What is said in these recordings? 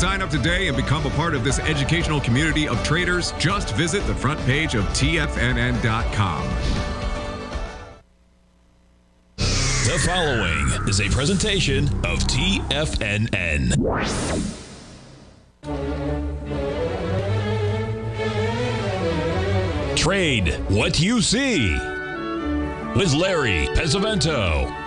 Sign up today and become a part of this educational community of traders. Just visit the front page of TFNN.com. The following is a presentation of TFNN. Trade what you see with Larry Pesavento.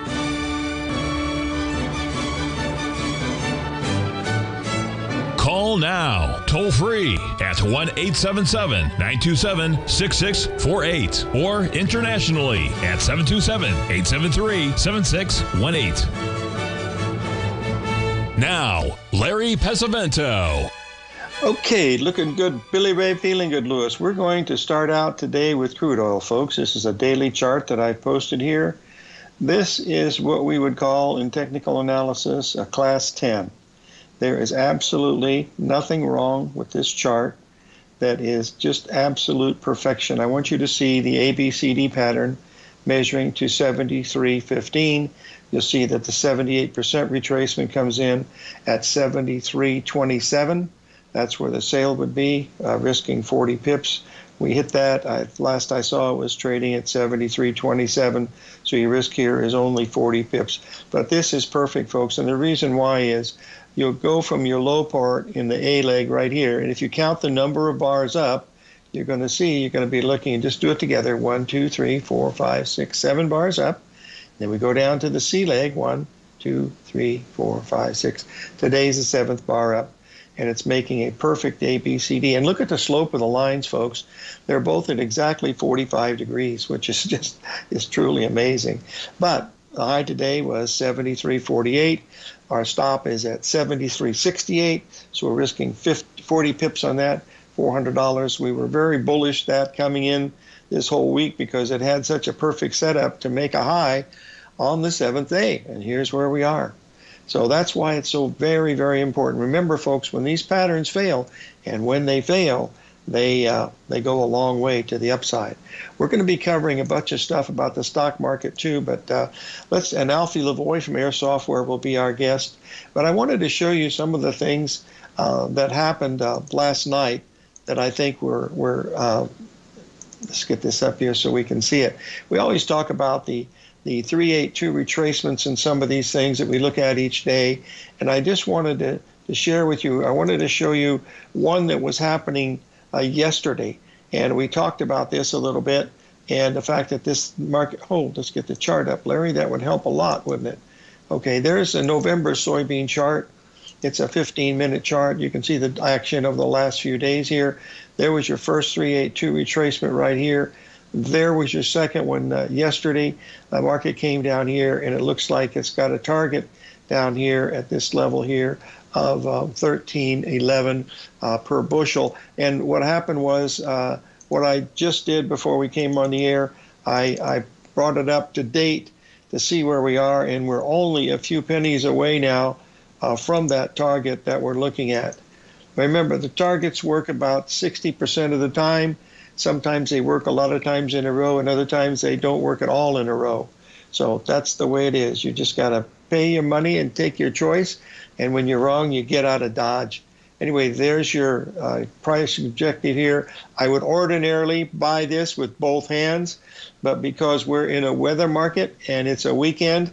Call now, toll free at 1 877 927 6648 or internationally at 727 873 7618. Now, Larry Pesavento. Okay, looking good. Billy Ray feeling good, Lewis. We're going to start out today with crude oil, folks. This is a daily chart that I've posted here. This is what we would call, in technical analysis, a class 10. There is absolutely nothing wrong with this chart that is just absolute perfection. I want you to see the ABCD pattern measuring to 73.15. You'll see that the 78% retracement comes in at 73.27. That's where the sale would be, uh, risking 40 pips. We hit that. I, last I saw it was trading at 73.27. So your risk here is only 40 pips. But this is perfect, folks. And the reason why is you'll go from your low part in the A leg right here. And if you count the number of bars up, you're going to see you're going to be looking, just do it together one, two, three, four, five, six, seven bars up. Then we go down to the C leg one, two, three, four, five, six. Today's the seventh bar up. And it's making a perfect ABCD. And look at the slope of the lines, folks. They're both at exactly 45 degrees, which is just is truly amazing. But the high today was 73.48. Our stop is at 73.68, so we're risking 50, 40 pips on that, $400. We were very bullish that coming in this whole week because it had such a perfect setup to make a high on the seventh day. And here's where we are. So that's why it's so very, very important. Remember, folks, when these patterns fail, and when they fail, they uh, they go a long way to the upside. We're going to be covering a bunch of stuff about the stock market too, but uh, let's and Alphee Lavoie from Air Software will be our guest. But I wanted to show you some of the things uh, that happened uh, last night that I think were were. Uh, let's get this up here so we can see it. We always talk about the the 382 retracements and some of these things that we look at each day, and I just wanted to to share with you. I wanted to show you one that was happening uh, yesterday, and we talked about this a little bit, and the fact that this market. Oh, let's get the chart up, Larry. That would help a lot, wouldn't it? Okay, there's a November soybean chart. It's a 15-minute chart. You can see the action of the last few days here. There was your first 382 retracement right here. There was your second one uh, yesterday. The market came down here, and it looks like it's got a target down here at this level here of uh, 13, 11 uh, per bushel. And what happened was uh, what I just did before we came on the air, I, I brought it up to date to see where we are, and we're only a few pennies away now uh, from that target that we're looking at. Remember, the targets work about 60% of the time. Sometimes they work a lot of times in a row, and other times they don't work at all in a row. So that's the way it is. You just got to pay your money and take your choice. And when you're wrong, you get out of Dodge. Anyway, there's your uh, price objective here. I would ordinarily buy this with both hands, but because we're in a weather market and it's a weekend,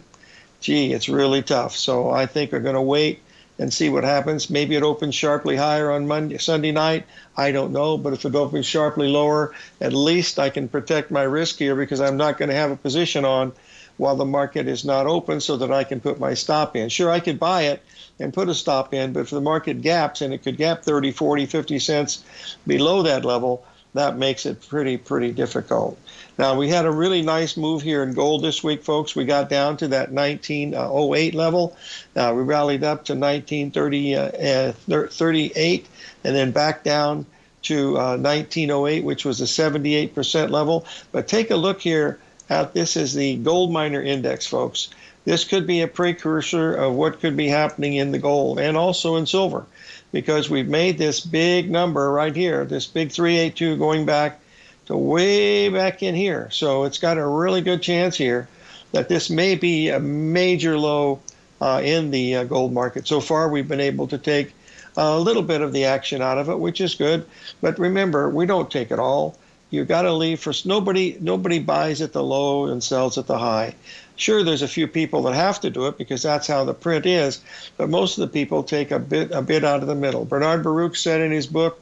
gee, it's really tough. So I think we're going to wait and see what happens. Maybe it opens sharply higher on Monday, Sunday night. I don't know, but if it opens sharply lower, at least I can protect my risk here because I'm not going to have a position on while the market is not open so that I can put my stop in. Sure, I could buy it and put a stop in, but if the market gaps and it could gap 30, 40, 50 cents below that level, that makes it pretty, pretty difficult. Now, we had a really nice move here in gold this week, folks. We got down to that 1908 level. Now, we rallied up to 1938 uh, and then back down to uh, 1908, which was a 78% level. But take a look here at this is the gold miner index, folks. This could be a precursor of what could be happening in the gold and also in silver because we've made this big number right here, this big 382 going back to way back in here. So it's got a really good chance here that this may be a major low uh, in the uh, gold market. So far, we've been able to take a little bit of the action out of it, which is good. But remember, we don't take it all. You got to leave for nobody. Nobody buys at the low and sells at the high. Sure, there's a few people that have to do it because that's how the print is, but most of the people take a bit a bit out of the middle. Bernard Baruch said in his book,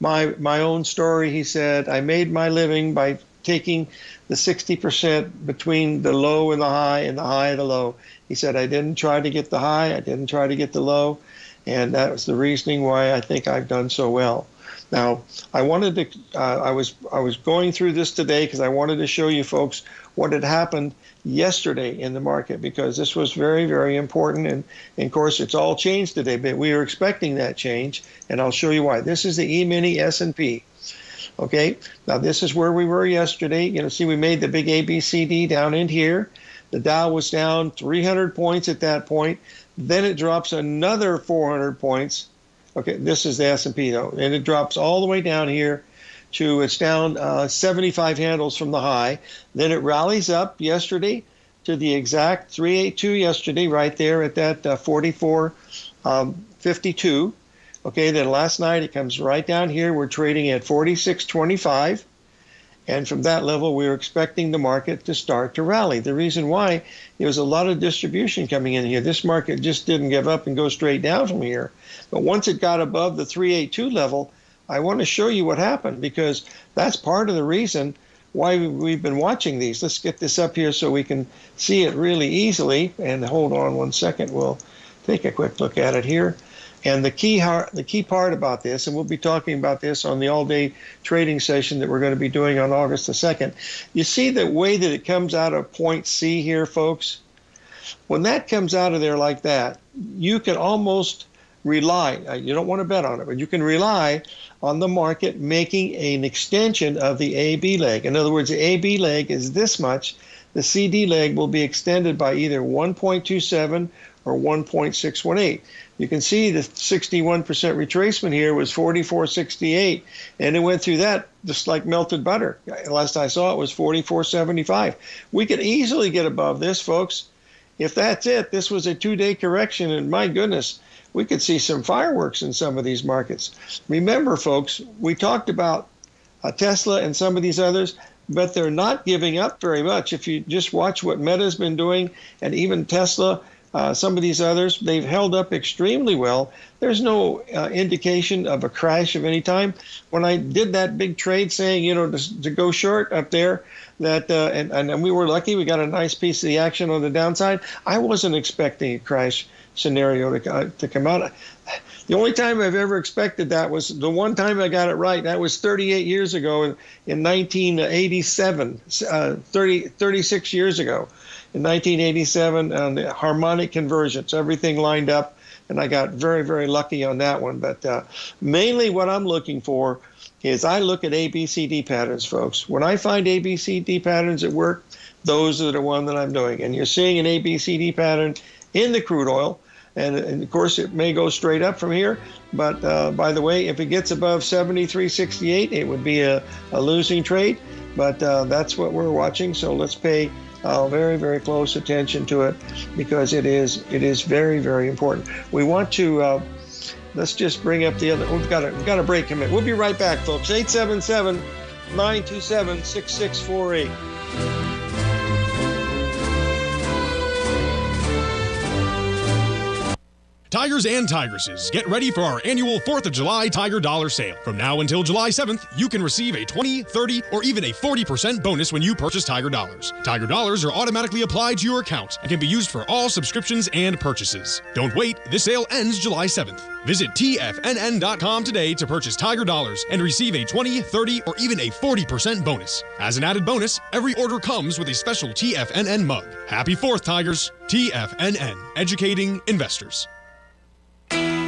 "My my own story." He said, "I made my living by taking the 60% between the low and the high and the high and the low." He said, "I didn't try to get the high. I didn't try to get the low." And that was the reasoning why I think I've done so well. Now, I wanted to, uh, I was, I was going through this today because I wanted to show you folks what had happened yesterday in the market because this was very, very important. And, and of course, it's all changed today, but we were expecting that change, and I'll show you why. This is the E-mini S&P. Okay, now this is where we were yesterday. You know, see, we made the big ABCD down in here. The Dow was down 300 points at that point. Then it drops another 400 points. Okay, this is the S&P though, and it drops all the way down here to it's down uh, 75 handles from the high. Then it rallies up yesterday to the exact 382 yesterday, right there at that uh, 44 um, 52. Okay, then last night it comes right down here. We're trading at 46.25. And from that level, we were expecting the market to start to rally. The reason why, there was a lot of distribution coming in here. This market just didn't give up and go straight down from here. But once it got above the 382 level, I want to show you what happened because that's part of the reason why we've been watching these. Let's get this up here so we can see it really easily. And hold on one second, we'll take a quick look at it here. And the key, the key part about this, and we'll be talking about this on the all-day trading session that we're going to be doing on August the 2nd. You see the way that it comes out of point C here, folks? When that comes out of there like that, you can almost rely, uh, you don't want to bet on it, but you can rely on the market making an extension of the AB leg. In other words, the AB leg is this much. The CD leg will be extended by either 1.27 or 1.618 you can see the 61% retracement here was 44.68, and it went through that just like melted butter. Last I saw it was 44.75. We could easily get above this, folks. If that's it, this was a two-day correction, and my goodness, we could see some fireworks in some of these markets. Remember, folks, we talked about uh, Tesla and some of these others, but they're not giving up very much. If you just watch what Meta's been doing, and even Tesla uh, some of these others, they've held up extremely well. There's no uh, indication of a crash of any time. When I did that big trade saying, you know, to, to go short up there, that uh, and, and we were lucky, we got a nice piece of the action on the downside. I wasn't expecting a crash scenario to, uh, to come out. The only time I've ever expected that was the one time I got it right. That was 38 years ago in, in 1987, uh, 30, 36 years ago in 1987 on the harmonic convergence. Everything lined up, and I got very, very lucky on that one. But uh, mainly what I'm looking for is I look at ABCD patterns, folks. When I find ABCD patterns at work, those are the one that I'm doing. And you're seeing an ABCD pattern in the crude oil. And, and, of course, it may go straight up from here. But uh, by the way, if it gets above 73.68, it would be a, a losing trade. But uh, that's what we're watching. So let's pay uh, very, very close attention to it because it is it is very, very important. We want to uh, let's just bring up the other. We've got a we've got a break coming. We'll be right back, folks. 877 927 6648. Tigers and Tigresses, get ready for our annual 4th of July Tiger Dollar Sale. From now until July 7th, you can receive a 20, 30, or even a 40% bonus when you purchase Tiger Dollars. Tiger Dollars are automatically applied to your account and can be used for all subscriptions and purchases. Don't wait, this sale ends July 7th. Visit TFNN.com today to purchase Tiger Dollars and receive a 20, 30, or even a 40% bonus. As an added bonus, every order comes with a special TFNN mug. Happy 4th, Tigers! TFNN, educating investors.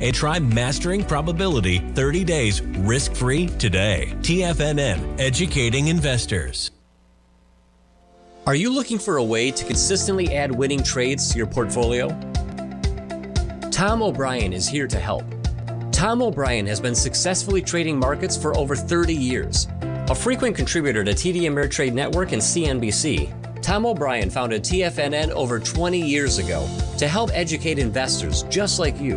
and try Mastering Probability 30 days risk free today. TFNN, educating investors. Are you looking for a way to consistently add winning trades to your portfolio? Tom O'Brien is here to help. Tom O'Brien has been successfully trading markets for over 30 years. A frequent contributor to TD Ameritrade Network and CNBC, Tom O'Brien founded TFNN over 20 years ago to help educate investors just like you.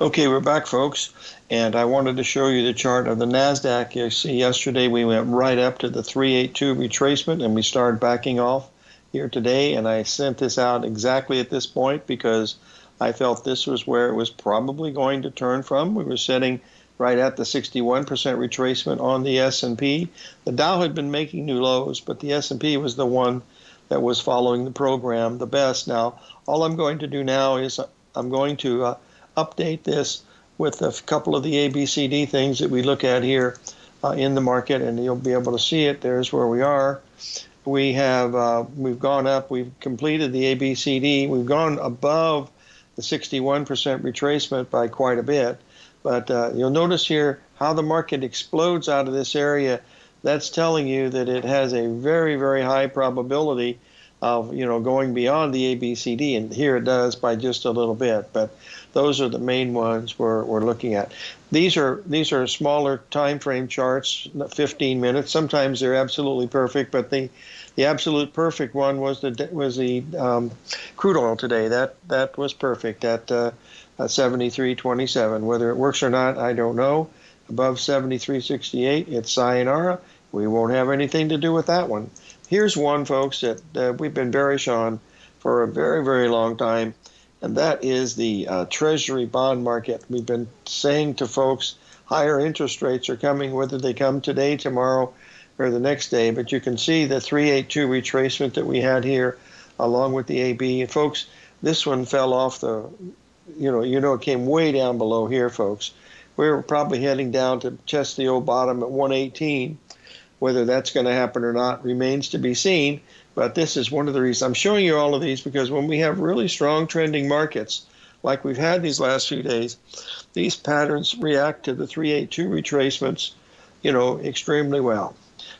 Okay, we're back, folks, and I wanted to show you the chart of the NASDAQ. You see, yesterday we went right up to the 382 retracement and we started backing off here today. And I sent this out exactly at this point because I felt this was where it was probably going to turn from. We were setting right at the 61% retracement on the S&P. The Dow had been making new lows, but the S&P was the one that was following the program the best. Now, all I'm going to do now is I'm going to uh, update this with a couple of the ABCD things that we look at here uh, in the market, and you'll be able to see it. There's where we are. We have uh, we've gone up. We've completed the ABCD. We've gone above the 61% retracement by quite a bit. But uh, you'll notice here how the market explodes out of this area. That's telling you that it has a very, very high probability of you know going beyond the ABCD, and here it does by just a little bit. But those are the main ones we're, we're looking at. These are these are smaller time frame charts, 15 minutes. Sometimes they're absolutely perfect, but the the absolute perfect one was the was the um, crude oil today. That that was perfect at uh, 73.27. Whether it works or not, I don't know. Above 73.68, it's sayonara. We won't have anything to do with that one. Here's one, folks, that uh, we've been bearish on for a very, very long time and that is the uh, Treasury bond market. We've been saying to folks higher interest rates are coming, whether they come today, tomorrow, or the next day. But you can see the 382 retracement that we had here, along with the AB. Folks, this one fell off the, you know, you know, it came way down below here, folks. We are probably heading down to test the old bottom at 118. Whether that's going to happen or not remains to be seen. But this is one of the reasons I'm showing you all of these because when we have really strong trending markets, like we've had these last few days, these patterns react to the 382 retracements, you know, extremely well.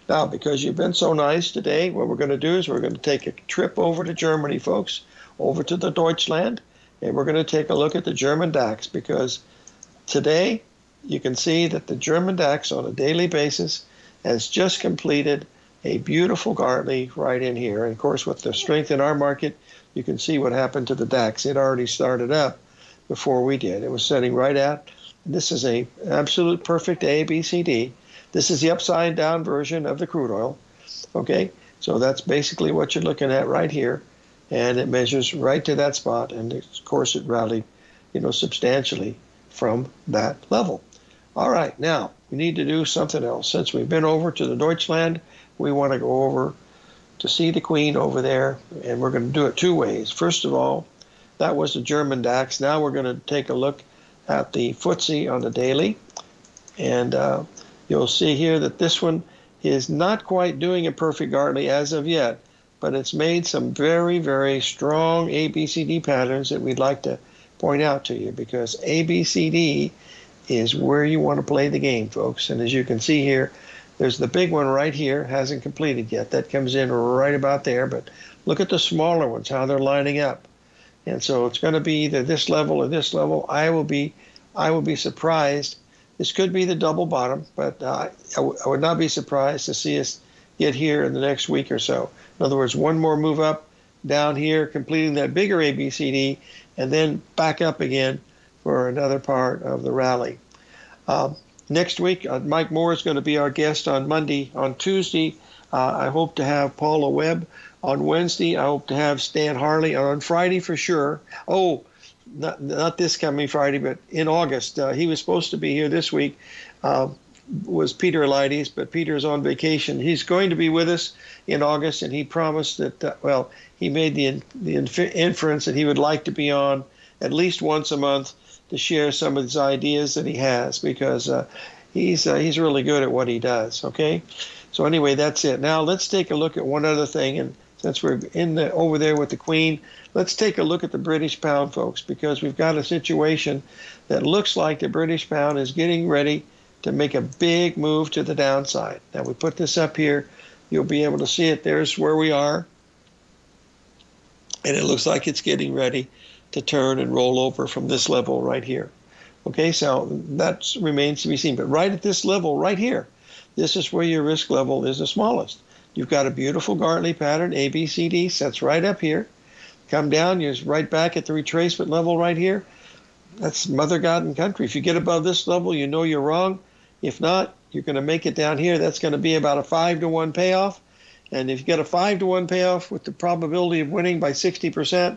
Now, because you've been so nice today, what we're going to do is we're going to take a trip over to Germany, folks. over to the Deutschland and we're going to take a look at the German DAX because today you can see that the German DAX on a daily basis has just completed a beautiful Gartley right in here. And of course, with the strength in our market, you can see what happened to the DAX. It already started up before we did. It was setting right at. This is a absolute perfect A, B, C, D. This is the upside down version of the crude oil. Okay, so that's basically what you're looking at right here, and it measures right to that spot, and of course it rallied, you know, substantially from that level. All right, now we need to do something else. Since we've been over to the Deutschland, we want to go over to see the Queen over there, and we're going to do it two ways. First of all, that was the German DAX. Now we're going to take a look at the FTSE on the daily, and uh, you'll see here that this one is not quite doing a perfect Gartley as of yet, but it's made some very, very strong ABCD patterns that we'd like to point out to you because ABCD is where you want to play the game, folks. And as you can see here, there's the big one right here, hasn't completed yet. That comes in right about there. But look at the smaller ones, how they're lining up. And so it's going to be either this level or this level. I will be, I will be surprised. This could be the double bottom, but uh, I, w- I would not be surprised to see us get here in the next week or so. In other words, one more move up down here, completing that bigger ABCD, and then back up again for another part of the rally. Um, next week, uh, Mike Moore is going to be our guest on Monday. On Tuesday, uh, I hope to have Paula Webb. On Wednesday, I hope to have Stan Harley. On Friday, for sure. Oh, not, not this coming Friday, but in August. Uh, he was supposed to be here this week. Uh, was Peter Eliades, but Peter's on vacation. He's going to be with us in August, and he promised that. Uh, well, he made the the inference that he would like to be on at least once a month to share some of his ideas that he has because uh, he's uh, he's really good at what he does. Okay, so anyway, that's it. Now let's take a look at one other thing, and since we're in the over there with the Queen, let's take a look at the British pound, folks, because we've got a situation that looks like the British pound is getting ready to make a big move to the downside. Now we put this up here. You'll be able to see it. There's where we are. And it looks like it's getting ready to turn and roll over from this level right here. Okay, so that remains to be seen. But right at this level, right here, this is where your risk level is the smallest. You've got a beautiful Gartley pattern, ABCD, sets right up here. Come down, you're right back at the retracement level right here. That's mother, God, and country. If you get above this level, you know you're wrong. If not, you're going to make it down here. That's going to be about a 5 to 1 payoff. And if you get a 5 to 1 payoff with the probability of winning by 60%,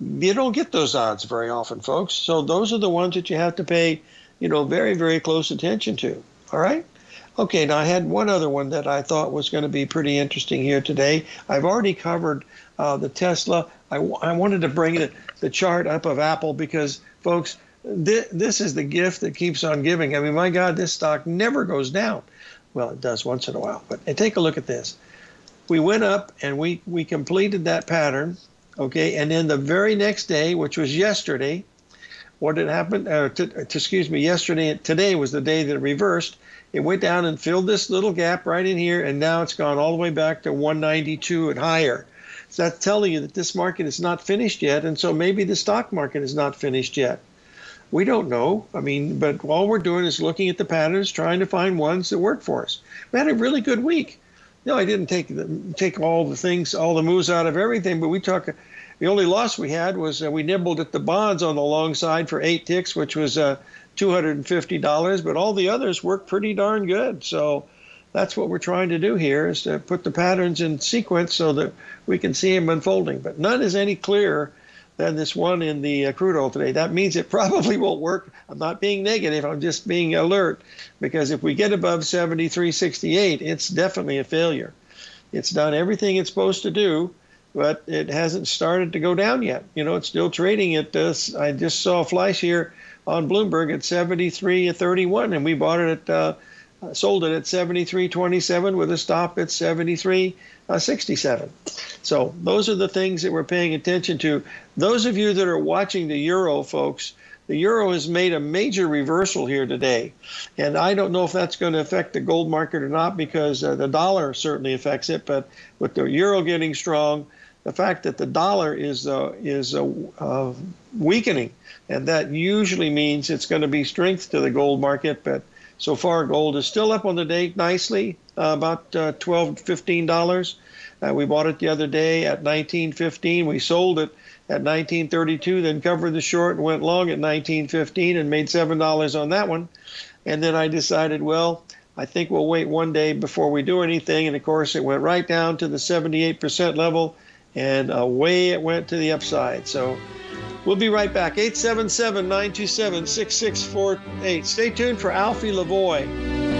you don't get those odds very often, folks. So those are the ones that you have to pay, you know, very, very close attention to. All right? Okay, now I had one other one that I thought was going to be pretty interesting here today. I've already covered uh, the Tesla. I, w- I wanted to bring it, the chart up of Apple because, folks, th- this is the gift that keeps on giving. I mean, my God, this stock never goes down. Well, it does once in a while. But take a look at this. We went up and we, we completed that pattern Okay, and then the very next day, which was yesterday, what had happened? Uh, to, excuse me, yesterday, and today was the day that it reversed. It went down and filled this little gap right in here, and now it's gone all the way back to 192 and higher. So that's telling you that this market is not finished yet, and so maybe the stock market is not finished yet. We don't know. I mean, but all we're doing is looking at the patterns, trying to find ones that work for us. We had a really good week. No, I didn't take the, take all the things, all the moves out of everything, but we took the only loss we had was uh, we nibbled at the bonds on the long side for eight ticks, which was uh, $250, but all the others worked pretty darn good. So that's what we're trying to do here is to put the patterns in sequence so that we can see them unfolding. But none is any clearer than this one in the uh, crude oil today. That means it probably won't work. I'm not being negative. I'm just being alert because if we get above 73.68, it's definitely a failure. It's done everything it's supposed to do but it hasn't started to go down yet. You know, it's still trading at this. I just saw a flash here on Bloomberg at 73.31, and we bought it at, uh, sold it at 73.27 with a stop at 73.67. So those are the things that we're paying attention to. Those of you that are watching the euro, folks, the euro has made a major reversal here today. And I don't know if that's going to affect the gold market or not because uh, the dollar certainly affects it. But with the euro getting strong, the fact that the dollar is uh, is uh, uh, weakening, and that usually means it's going to be strength to the gold market. But so far, gold is still up on the day nicely, uh, about uh, 12 15 dollars. Uh, we bought it the other day at 19.15. We sold it at 19.32, then covered the short and went long at 19.15 and made seven dollars on that one. And then I decided, well, I think we'll wait one day before we do anything. And of course, it went right down to the 78% level and away it went to the upside. So we'll be right back. 877 927 6648. Stay tuned for Alphee Lavoie.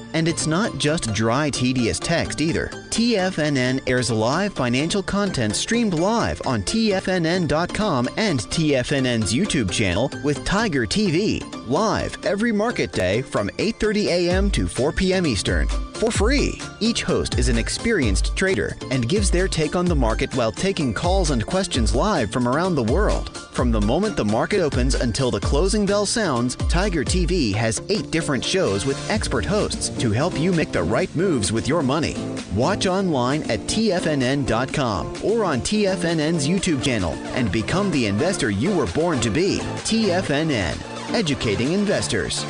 And it's not just dry, tedious text either. TFNN airs live financial content streamed live on TFNN.com and TFNN's YouTube channel with Tiger TV, live every market day from 8.30 a.m. to 4 p.m. Eastern for free. Each host is an experienced trader and gives their take on the market while taking calls and questions live from around the world. From the moment the market opens until the closing bell sounds, Tiger TV has eight different shows with expert hosts to help you make the right moves with your money. Watch online at TFNN.com or on TFNN's YouTube channel and become the investor you were born to be. TFNN, educating investors.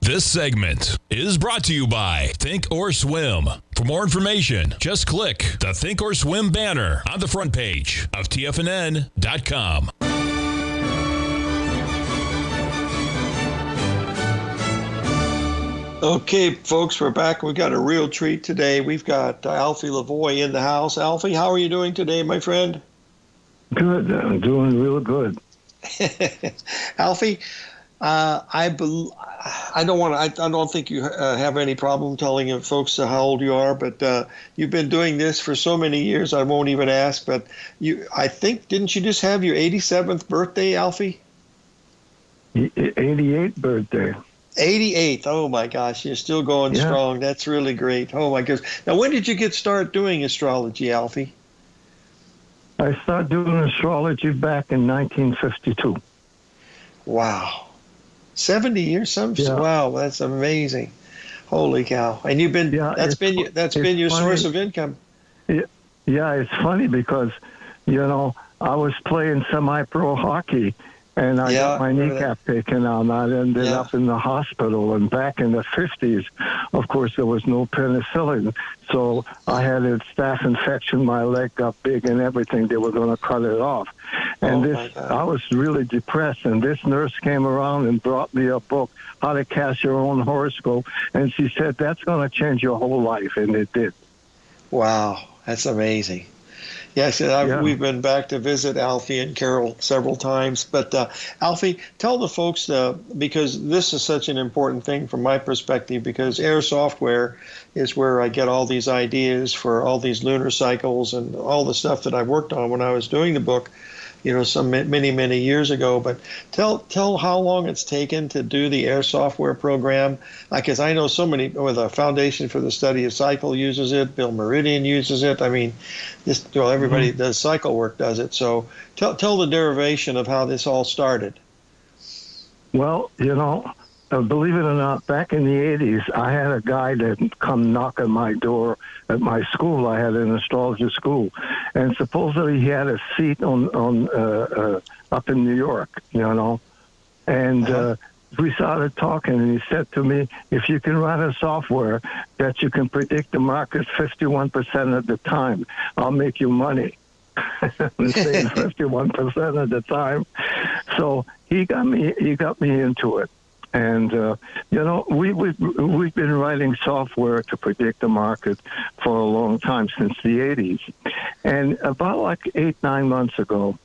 This segment is brought to you by Thinkorswim. For more information, just click the Thinkorswim banner on the front page of TFNN.com. Okay, folks, we're back. We've got a real treat today. We've got uh, Alphee Lavoie in the house. Alphee, how are you doing today, my friend? Good. I'm doing real good. Alphee, uh, I bel- I don't want to. I, I, don't think you uh, have any problem telling folks how old you are, but uh, you've been doing this for so many years. I won't even ask. But you, I think, didn't you just have your 87th birthday, Alphee? 88th birthday. 88th. Oh my gosh, you're still going yeah. strong. That's really great. Oh my goodness. Now, when did you get started doing astrology, Alphee? I started doing astrology back in 1952. Wow. 70 years. Some Yeah. wow, that's amazing. Holy cow! And you've been Yeah, that's been that's been your funny. source of income. yeah, Yeah, it's funny because, you know, I was playing semi-pro hockey, and I Yeah, got my kneecap taken out, and I ended Yeah. up in the hospital. And back in the 50s, of course, there was no penicillin, so I had a staph infection. My leg got big and everything. They were going to cut it off. And Oh, this, I was really depressed. And this nurse came around and brought me a book, How to Cast Your Own Horoscope, and she said that's going to change your whole life, and it did. Wow, that's amazing. Yes, Yeah. we've been back to visit Alphee and Carol several times. But uh, Alphee, tell the folks uh, because this is such an important thing from my perspective. Because Air Software is where I get all these ideas for all these lunar cycles and all the stuff that I worked on when I was doing the book. You know, some many many years ago. But tell tell how long it's taken to do the Air Software program. Because I know so many. Well, the Foundation for the Study of Cycle uses it. Bill Meridian uses it. I mean, this well everybody Mm-hmm. does cycle work does it so tell, tell the derivation of how this all started Well, you know, uh, believe it or not, back in the 80s, I had a guy that come knock on my door at my school. I had an astrology school, and supposedly he had a seat on on uh, uh, up in New York, you know, and. uh we started talking, and he said to me, "If you can write a software that you can predict the market 51% of the time, I'll make you money." 51% of the time. So he got me. He got me into it, and uh, you know, we we we've been writing software to predict the market for a long time since the 80s, and about like eight nine months ago,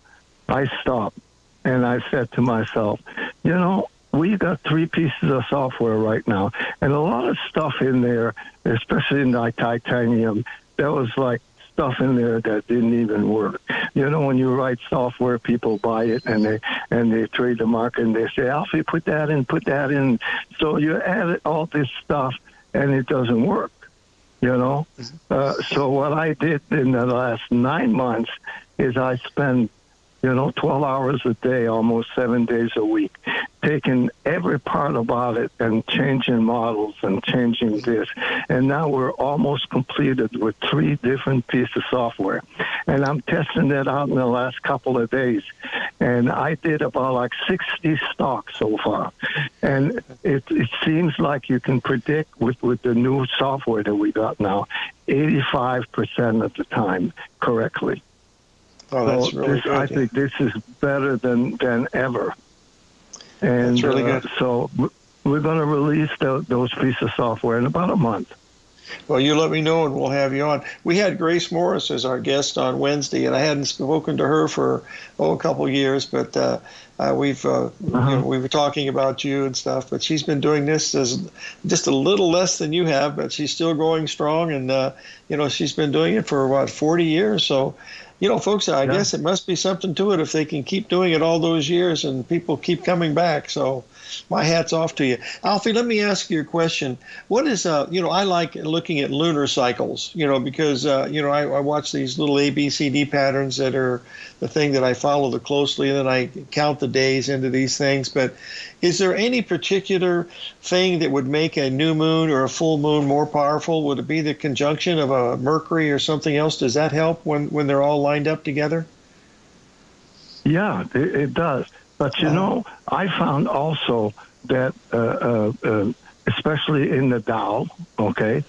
I stopped and I said to myself, you know, we got three pieces of software right now, and a lot of stuff in there, especially in the titanium, that was like stuff in there that didn't even work. You know, when you write software, people buy it and they and they trade the market and they say, Alphee, put that in, put that in. So you add all this stuff and it doesn't work. You know, uh, so what I did in the last nine months is I spend you know, 12 hours a day, almost seven days a week, taking every part about it and changing models and changing this. And now we're almost completed with three different pieces of software. And I'm testing that out in the last couple of days. And I did about like 60 stocks so far. And it, it seems like you can predict with, with the new software that we got now, 85% of the time correctly. oh that's So really this, good I think this is better than than ever. And That's really uh, good. so we're going to release tho- those pieces of software in about a month. well you let me know and we'll have you on we had grace morris as our guest on wednesday and i hadn't spoken to her for oh a couple years but uh, uh, we've uh, you know, we were talking about you and stuff but she's been doing this as just a little less than you have but she's still going strong and uh, you know she's been doing it for about 40 years so you know folks i Yeah. guess it must be something to it if they can keep doing it all those years and people keep coming back so my hat's off to you. Alfie let me ask you a question. What is uh you know i like looking at lunar cycles you know because uh, you know I, I watch these little abcd patterns that are the thing that i follow the closely and then i count the days into these things. But is there any particular thing that would make a new moon or a full moon more powerful? Would it be the conjunction of a mercury or something else? Does that help when when they're all lined up together? Yeah, it, it does. But you know, I found also that, uh, uh, uh, especially in the Dow, okay,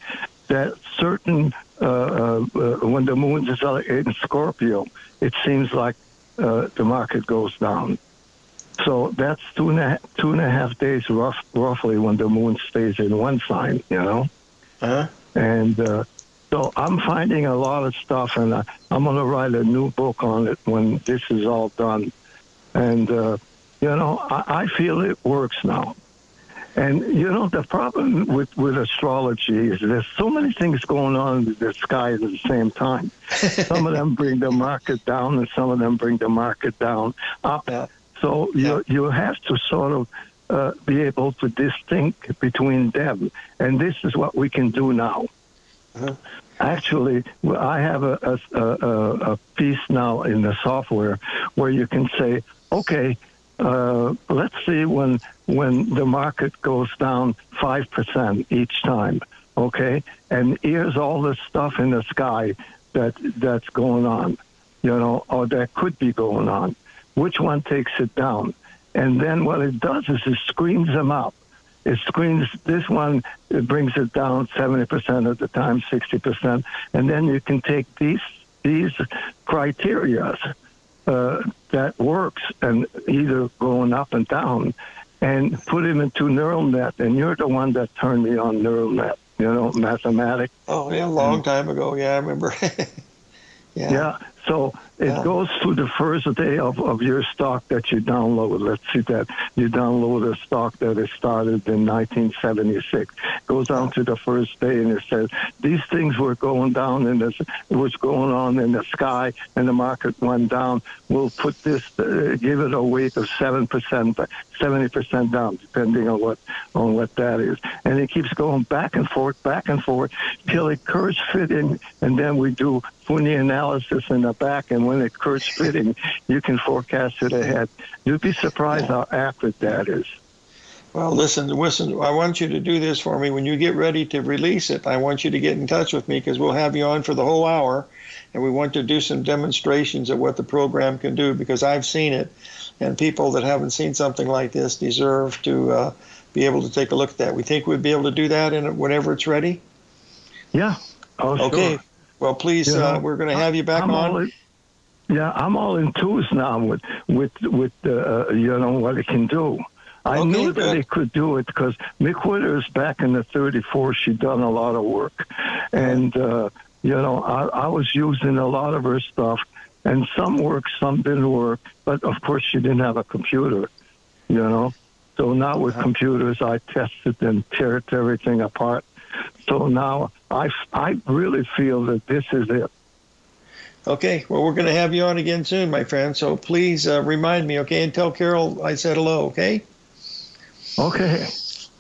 that certain uh, uh, uh, when the moon is in Scorpio, it seems like uh, the market goes down. So that's two and a half, two and a half days rough, roughly when the moon stays in one sign, you know. uh-huh And uh, so I'm finding a lot of stuff, and I, I'm going to write a new book on it when this is all done. And, uh, you know, I, I feel it works now. And, you know, the problem with, with astrology is there's so many things going on in the sky at the same time. some of them bring the market down, and some of them bring the market down up. Yeah. So you, you have to sort of uh, be able to distinct between them. And this is what we can do now. Actually, I have a, a, a, a piece now in the software where you can say, okay, uh, let's see when when the market goes down five percent each time, okay? And here's all this stuff in the sky that that's going on, you know, or that could be going on. Which one takes it down? And then what it does is it screens them up. It screens this one, it brings it down 70% of the time, 60%. And then you can take these these criteria uh, that works and either going up and down and put him into neural net. And you're the one that turned me on neural net, you know, mathematics. Oh, yeah, a long time ago. Yeah, I remember. yeah. yeah. So it yeah. goes to the first day of, of your stock that you download. Let's see that you download a stock that is started in 1976. Goes down to the first day and it says these things were going down and this was going on in the sky and the market went down. We'll put this, uh, give it a weight of seven percent, seventy percent down, depending on what on what that is. And it keeps going back and forth, back and forth till it curves fit in, and then we do Fourier analysis in the back and when it curves fitting, you can forecast it ahead. You'd be surprised how accurate that is. Well, listen, listen. I want you to do this for me when you get ready to release it. I want you to get in touch with me because we'll have you on for the whole hour, and we want to do some demonstrations of what the program can do because I've seen it, and people that haven't seen something like this deserve to uh, be able to take a look at that. We think we'd be able to do that in whenever it's ready. Yeah. Oh, okay. Sure. Well, please, uh, we're going to have you back I'm on. Yeah, I'm all in enthused now with with with uh, you know what it can do. I okay, knew that it could do it because Mick Withers back in the 34, she'd done a lot of work, and uh, you know I, I was using a lot of her stuff, and some worked, some didn't work. But of course, she didn't have a computer, you know. So now with Uh-huh. computers, I tested and tear everything apart. So now I I really feel that this is it. Okay, well, we're going to have you on again soon, my friend. So please uh, remind me, okay, and tell Carol I said hello, okay? Okay.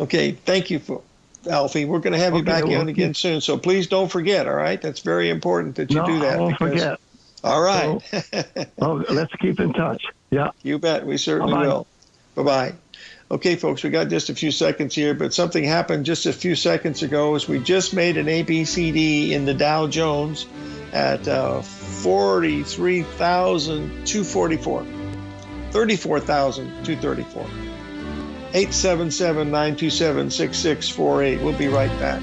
Okay, thank you, for, Alphee. We're going to have you back well, on again soon. So please don't forget, all right? That's very important that you no, do that. I won't forget. All right. Oh, let's keep in touch. Yeah. You bet. We certainly Bye-bye. will. Bye bye. Okay, folks, we got just a few seconds here, but something happened just a few seconds ago as we just made an ABCD in the Dow Jones at uh, 43,244. 34,234. 877 927 6648. We'll be right back.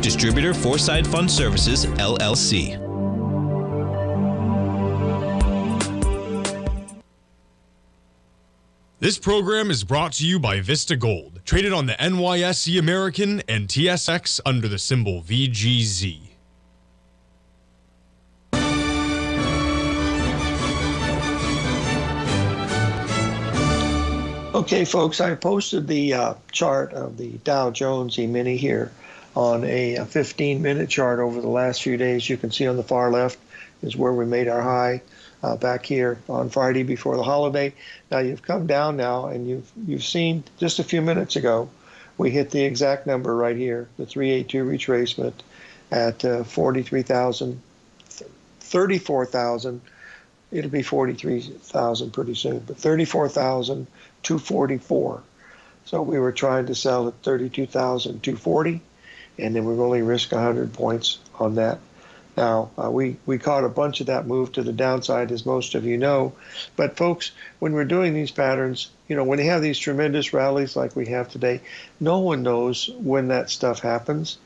Distributor Foreside Fund Services, LLC. This program is brought to you by Vista Gold, traded on the NYSE American and TSX under the symbol VGZ. Okay, folks, I posted the uh, chart of the Dow Jones E-mini here on a 15-minute chart over the last few days. You can see on the far left is where we made our high uh, back here on Friday before the holiday. Now you've come down now, and you've you've seen just a few minutes ago, we hit the exact number right here, the 382 retracement at uh, 43,000, 34,000. It'll be 43,000 pretty soon, but 34,000. 244. So we were trying to sell at 32,240, and then we're only risk 100 points on that. Now, uh, we, we caught a bunch of that move to the downside, as most of you know. But, folks, when we're doing these patterns, you know, when you have these tremendous rallies like we have today, no one knows when that stuff happens.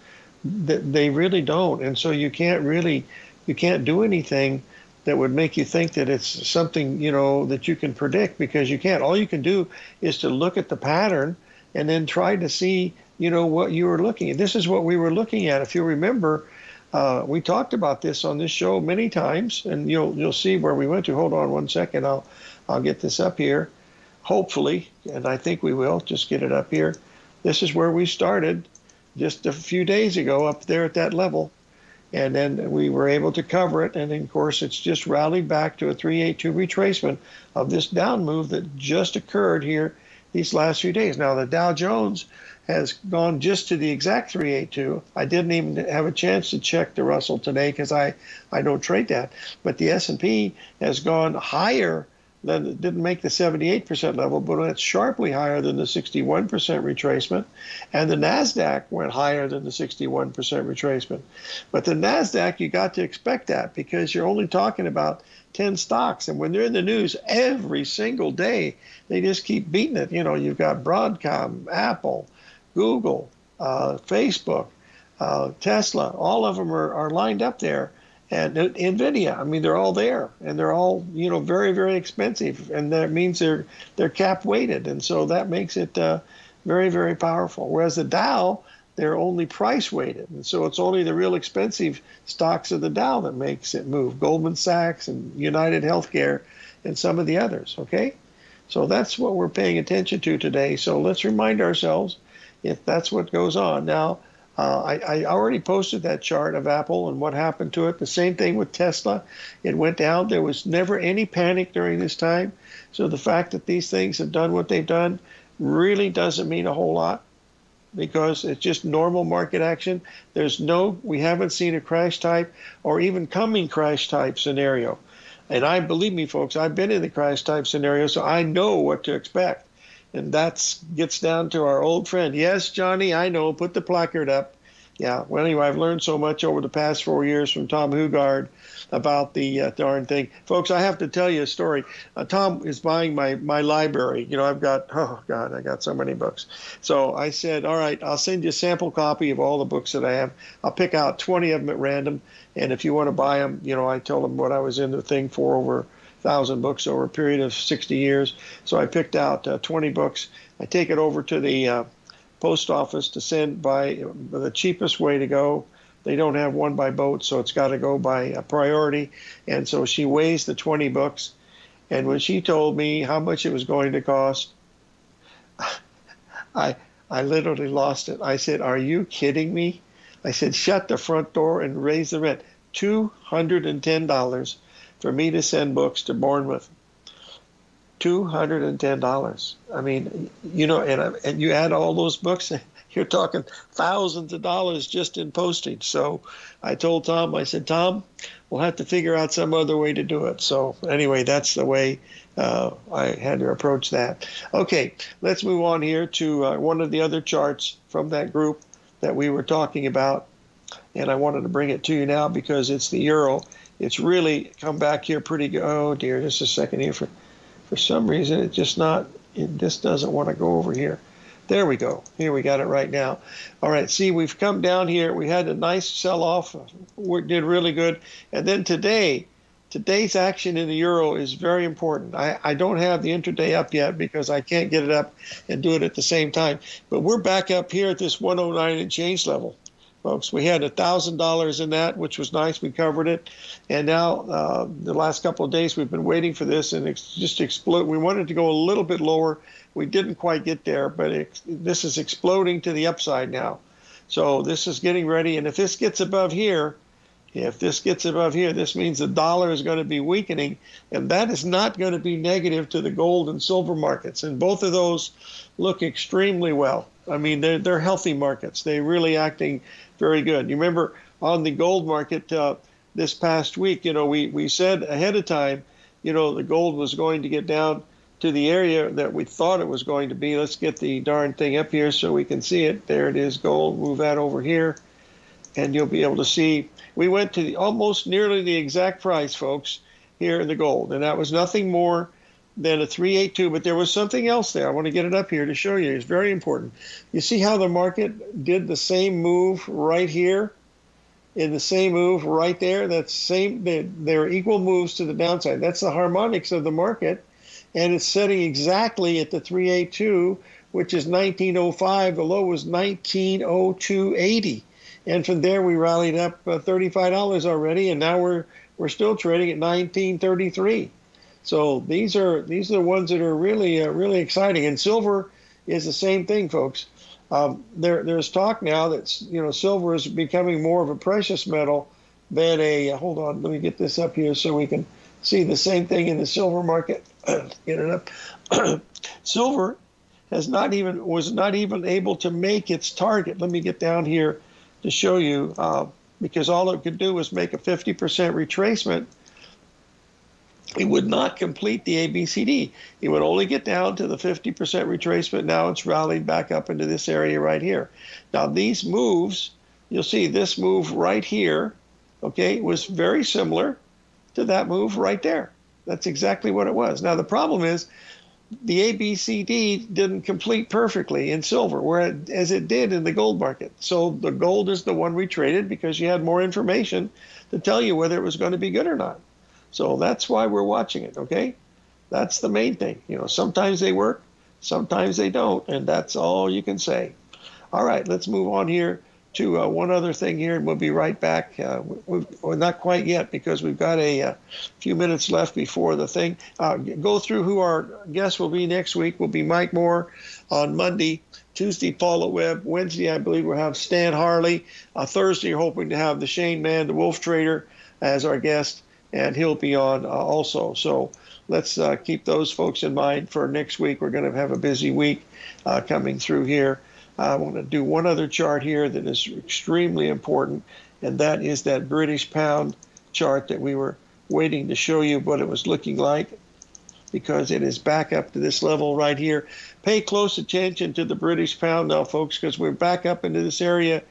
They really don't. And so you can't really, you can't do anything that would make you think that it's something you know that you can predict because you can't. All you can do is to look at the pattern and then try to see you know what you were looking at. This is what we were looking at. If you remember, uh, we talked about this on this show many times, and you'll you'll see where we went to. Hold on one second. I'll I'll get this up here. Hopefully, and I think we will. Just get it up here. This is where we started just a few days ago up there at that level and then we were able to cover it. And of course, it's just rallied back to a 382 retracement of this down move that just occurred here these last few days. Now, the Dow Jones has gone just to the exact 382. I didn't even have a chance to check the Russell today because I, I don't trade that. But the S&P has gone higher then didn't make the 78% level, but it's sharply higher than the 61% retracement. And the NASDAQ went higher than the 61% retracement. But the NASDAQ, you got to expect that because you're only talking about 10 stocks. And when they're in the news every single day, they just keep beating it. You know, you've got Broadcom, Apple, Google, uh, Facebook, uh, Tesla, all of them are, are lined up there and Nvidia. I mean, they're all there, and they're all you know very very expensive, and that means they're they're cap weighted, and so that makes it uh, very very powerful. Whereas the Dow, they're only price weighted, and so it's only the real expensive stocks of the Dow that makes it move. Goldman Sachs and United Healthcare, and some of the others. Okay, so that's what we're paying attention to today. So let's remind ourselves if that's what goes on now uh, I, I, already posted that chart of Apple and what happened to it. The same thing with Tesla. It went down. There was never any panic during this time. So the fact that these things have done what they've done really doesn't mean a whole lot because it's just normal market action. There's no, we haven't seen a crash type or even coming crash type scenario. And I believe me, folks, I've been in the crash type scenario, so I know what to expect. And that gets down to our old friend. Yes, Johnny, I know. Put the placard up. Yeah. Well, anyway, I've learned so much over the past four years from Tom Hugard about the uh, darn thing, folks. I have to tell you a story. Uh, Tom is buying my my library. You know, I've got oh god, I got so many books. So I said, all right, I'll send you a sample copy of all the books that I have. I'll pick out 20 of them at random, and if you want to buy them, you know, I told him what I was in the thing for over thousand books over a period of 60 years. So I picked out uh, 20 books. I take it over to the uh, post office to send by the cheapest way to go. They don't have one by boat, so it's got to go by a priority. And so she weighs the 20 books. And when she told me how much it was going to cost, I I literally lost it. I said, "Are you kidding me?" I said, "Shut the front door and raise the rent." Two hundred and ten dollars for me to send books to Bournemouth. Two hundred and ten dollars. I mean, you know, and and you add all those books, you're talking thousands of dollars just in postage. So I told Tom, I said, Tom, we'll have to figure out some other way to do it. So anyway, that's the way uh, I had to approach that. Okay, let's move on here to uh, one of the other charts from that group that we were talking about. And I wanted to bring it to you now because it's the euro. It's really come back here pretty good. Oh dear, just a second here. For for some reason, it's just not. It just doesn't want to go over here. There we go. Here we got it right now. All right, see, we've come down here. We had a nice sell off. We did really good. And then today, today's action in the euro is very important. I, I don't have the intraday up yet because I can't get it up and do it at the same time. But we're back up here at this 109 and change level folks. We had a thousand dollars in that, which was nice. We covered it, and now uh, the last couple of days we've been waiting for this, and it's just explode. We wanted to go a little bit lower. We didn't quite get there, but it, this is exploding to the upside now. So this is getting ready, and if this gets above here, if this gets above here, this means the dollar is going to be weakening, and that is not going to be negative to the gold and silver markets. And both of those look extremely well. I mean, they're, they're healthy markets. They're really acting very good. You remember on the gold market uh, this past week, you know, we, we said ahead of time, you know, the gold was going to get down to the area that we thought it was going to be. Let's get the darn thing up here so we can see it. There it is, gold. Move that over here, and you'll be able to see. We went to the, almost nearly the exact price, folks, here in the gold, and that was nothing more than a 382, but there was something else there. I want to get it up here to show you. It's very important. You see how the market did the same move right here? In the same move right there, that's same. They're, they're equal moves to the downside. That's the harmonics of the market, and it's setting exactly at the 382, which is 1905. The low was 1902.80, and from there we rallied up uh, $35 already, and now we're we're still trading at 1933. So these are these are the ones that are really uh, really exciting. And silver is the same thing, folks. Um, there there's talk now that you know silver is becoming more of a precious metal than a. Hold on, let me get this up here so we can see the same thing in the silver market. get it up. silver has not even was not even able to make its target. Let me get down here to show you uh, because all it could do was make a 50% retracement it would not complete the ABCD. It would only get down to the 50% retracement. Now it's rallied back up into this area right here. Now these moves, you'll see this move right here, okay, was very similar to that move right there. That's exactly what it was. Now the problem is the ABCD didn't complete perfectly in silver, whereas as it did in the gold market. So the gold is the one we traded because you had more information to tell you whether it was going to be good or not. So that's why we're watching it, okay? That's the main thing. You know, sometimes they work, sometimes they don't, and that's all you can say. All right, let's move on here to uh, one other thing here, and we'll be right back. Uh, we, are not quite yet because we've got a, a, uh, few minutes left before the thing. Uh, go through who our guests will be next week. Will be Mike Moore on Monday. Tuesday, Paula Webb. Wednesday, I believe we'll have Stan Harley. Uh, Thursday, hoping to have the Shane Man, the Wolf Trader, as our guest and he'll be on uh, also. So let's keep those folks in mind for next week. We're going to have a busy week coming through here. I want to do one other chart here that is extremely important, and that is that British pound chart that we were waiting to show you what it was looking like because it is back up to this level right here. Pay close attention to the British pound now, folks, because we're back up into this area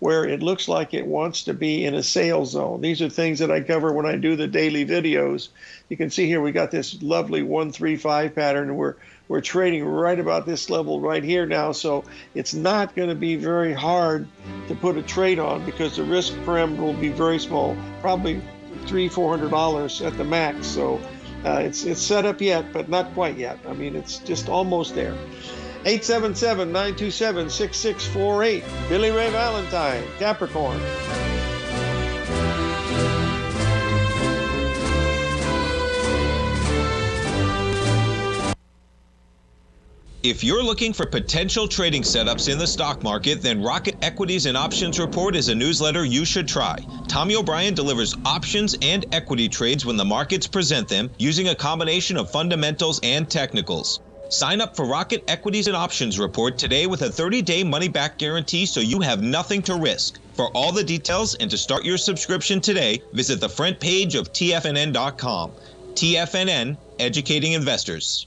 where it looks like it wants to be in a sales zone. These are things that I cover when I do the daily videos. You can see here we got this lovely 135 pattern we're we're trading right about this level right here now. So it's not going to be very hard to put a trade on because the risk parameter will be very small, probably three, four hundred dollars at the max. So uh, it's it's set up yet, but not quite yet. I mean, it's just almost there. 877 927 6648. Billy Ray Valentine, Capricorn. If you're looking for potential trading setups in the stock market, then Rocket Equities and Options Report is a newsletter you should try. Tommy O'Brien delivers options and equity trades when the markets present them using a combination of fundamentals and technicals. Sign up for Rocket Equities and Options Report today with a 30 day money back guarantee so you have nothing to risk. For all the details and to start your subscription today, visit the front page of TFNN.com. TFNN, educating investors.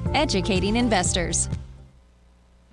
educating investors.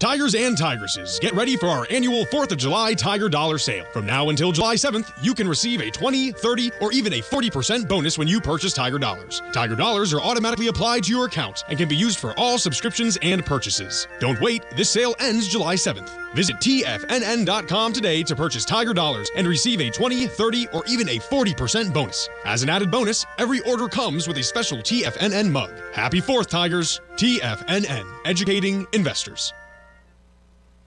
Tigers and Tigresses, get ready for our annual 4th of July Tiger Dollar Sale. From now until July 7th, you can receive a 20, 30, or even a 40% bonus when you purchase Tiger Dollars. Tiger Dollars are automatically applied to your account and can be used for all subscriptions and purchases. Don't wait, this sale ends July 7th. Visit TFNN.com today to purchase Tiger Dollars and receive a 20, 30, or even a 40% bonus. As an added bonus, every order comes with a special TFNN mug. Happy 4th, Tigers! TFNN, educating investors.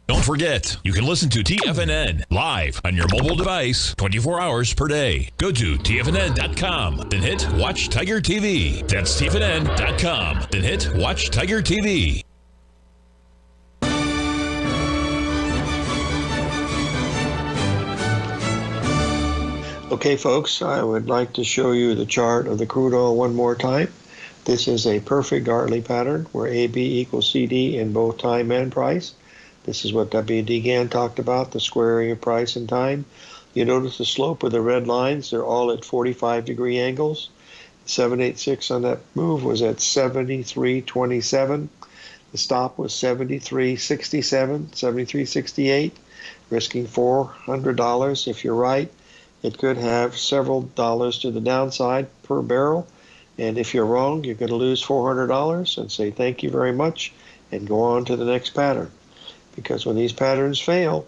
Don't forget, you can listen to TFNN live on your mobile device 24 hours per day. Go to TFNN.com, then hit Watch Tiger TV. That's TFNN.com, then hit Watch Tiger TV. Okay, folks, I would like to show you the chart of the crude oil one more time. This is a perfect Gartley pattern where AB equals CD in both time and price. This is what W.D. Gann talked about, the squaring of price and time. You notice the slope of the red lines, they're all at 45 degree angles. 786 on that move was at 73.27. The stop was 73.67, 73.68, risking $400. If you're right, it could have several dollars to the downside per barrel. And if you're wrong, you're going to lose $400 and say thank you very much and go on to the next pattern because when these patterns fail,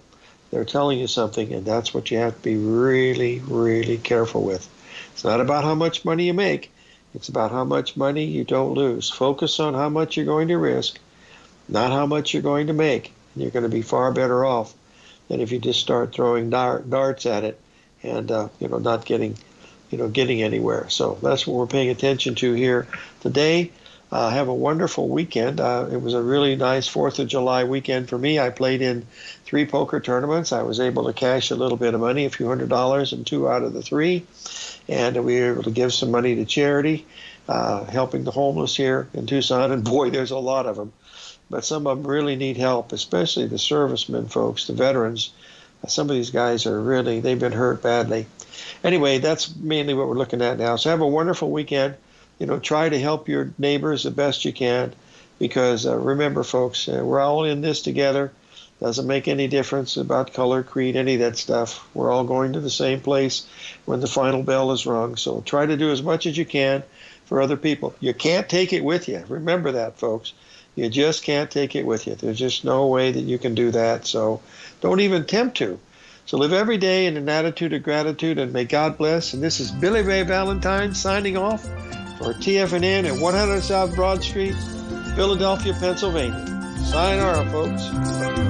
they're telling you something, and that's what you have to be really, really careful with. It's not about how much money you make, it's about how much money you don't lose. Focus on how much you're going to risk, not how much you're going to make. You're going to be far better off than if you just start throwing darts at it and uh, you know not getting you know getting anywhere. So that's what we're paying attention to here today. Uh, have a wonderful weekend. Uh, it was a really nice Fourth of July weekend for me. I played in three poker tournaments. I was able to cash a little bit of money, a few hundred dollars, in two out of the three, and we were able to give some money to charity, uh, helping the homeless here in Tucson. And boy, there's a lot of them, but some of them really need help, especially the servicemen folks, the veterans. Some of these guys are really they've been hurt badly. Anyway, that's mainly what we're looking at now. So have a wonderful weekend you know, try to help your neighbors the best you can, because uh, remember, folks, uh, we're all in this together, Doesn't make any difference about color, creed, any of that stuff. We're all going to the same place when the final bell is rung. So try to do as much as you can for other people. You can't take it with you. Remember that, folks. You just can't take it with you. There's just no way that you can do that. So don't even attempt to. So live every day in an attitude of gratitude and may God bless. And this is Billy Ray Valentine signing off for TFNN at 100 South Broad Street, Philadelphia, Pennsylvania. Sayonara, folks.